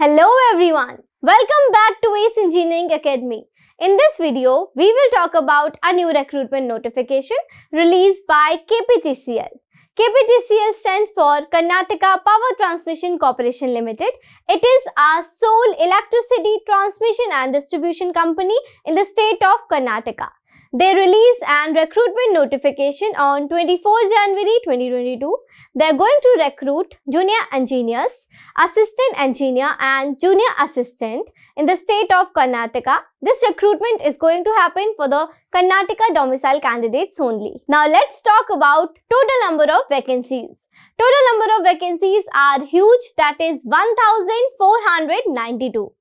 Hello everyone. Welcome back to ACE Engineering Academy. In this video, we will talk about a new recruitment notification released by KPTCL. KPTCL stands for Karnataka Power Transmission Corporation Limited. It is a sole electricity transmission and distribution company in the state of Karnataka. They released an recruitment notification on 24 January 2022. They are going to recruit junior engineers, assistant engineer and junior assistant in the state of Karnataka. This recruitment is going to happen for the Karnataka domicile candidates only. Now let's talk about total number of vacancies. Total number of vacancies are huge that is 1492.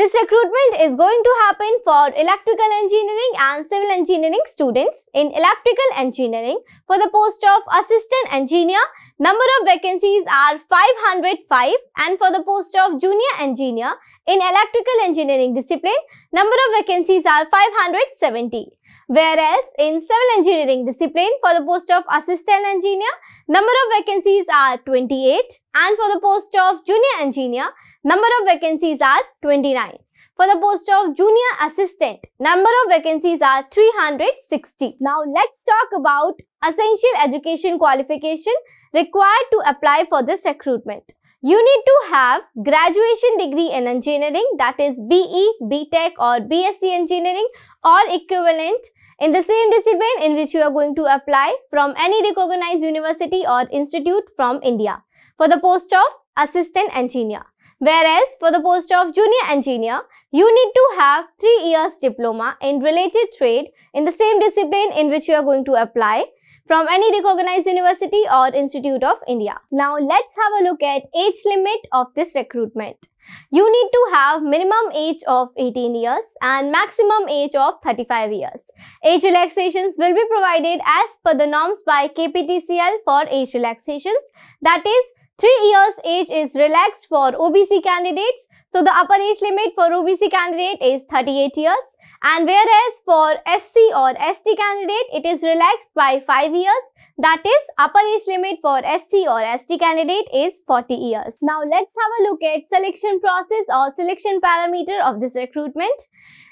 This recruitment is going to happen for electrical engineering and civil engineering students. In electrical engineering, for the post of assistant engineer, number of vacancies are 505 and for the post of junior engineer in electrical engineering discipline, number of vacancies are 570. Whereas in civil engineering discipline, for the post of assistant engineer, number of vacancies are 28 and for the post of junior engineer, number of vacancies are 29. For the post of junior assistant, number of vacancies are 360. Now let's talk about essential education qualification required to apply for this recruitment. You need to have graduation degree in engineering that is BE, BTech or BSc engineering or equivalent in the same discipline in which you are going to apply from any recognized university or institute from India for the post of assistant engineer. Whereas for the post of junior engineer, you need to have 3 years diploma in related trade in the same discipline in which you are going to apply from any recognized university or institute of India. Now let's have a look at age limit of this recruitment. You need to have minimum age of 18 years and maximum age of 35 years. Age relaxations will be provided as per the norms by KPTCL for age relaxations. That is, 3 years age is relaxed for OBC candidates. So the upper age limit for OBC candidate is 38 years and whereas for SC or ST candidate it is relaxed by 5 years that is upper age limit for SC or ST candidate is 40 years. Now let's have a look at selection process or selection parameter of this recruitment.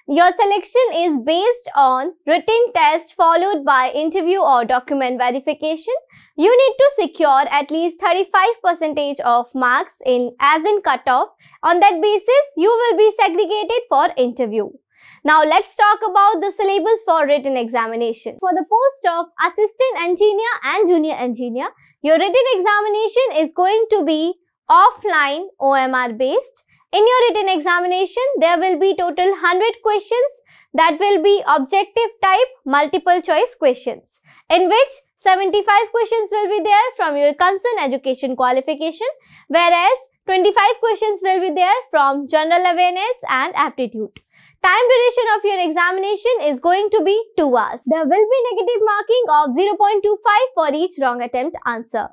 Your selection is based on written test followed by interview or document verification. You need to secure at least 35% of marks in as in cutoff. On that basis, you will be segregated for interview. Now let's talk about the syllabus for written examination. For the post of assistant engineer and junior engineer, your written examination is going to be offline OMR based. In your written examination, there will be total 100 questions that will be objective type multiple choice questions in which 75 questions will be there from your concerned education qualification whereas 25 questions will be there from general awareness and aptitude. Time duration of your examination is going to be 2 hours. There will be negative marking of 0.25 for each wrong attempt answer.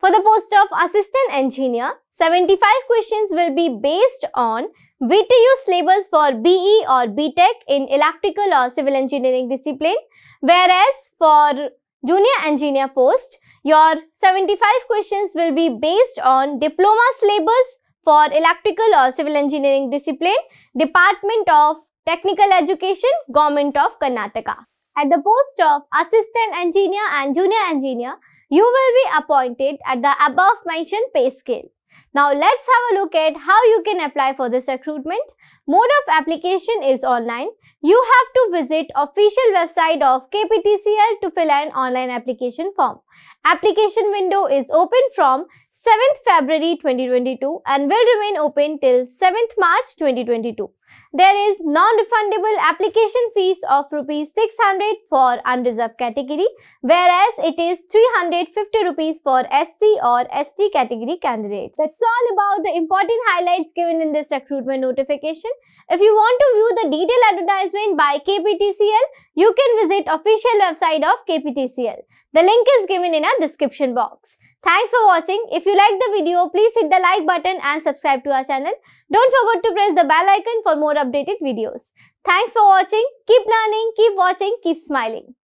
For the post of assistant engineer, 75 questions will be based on VTU syllabus for BE or BTech in electrical or civil engineering discipline, whereas for junior engineer post, your 75 questions will be based on diploma syllabus for electrical or civil engineering discipline, Department of Technical Education, Government of Karnataka. At the post of assistant engineer and junior engineer, you will be appointed at the above mentioned pay scale. Now let's have a look at how you can apply for this recruitment. Mode of application is online. You have to visit official website of KPTCL to fill an online application form. Application window is open from 7th February 2022 and will remain open till 7th March 2022. There is non-refundable application fees of rupees 600 for unreserved category whereas it is 350 rupees for SC or ST category candidates. That's all about the important highlights given in this recruitment notification. If you want to view the detailed advertisement by KPTCL, you can visit official website of KPTCL. The link is given in our description box. Thanks for watching. If you like the video, please hit the like button and subscribe to our channel. Don't forget to press the bell icon for more updated videos. Thanks for watching. Keep learning, keep watching, keep smiling.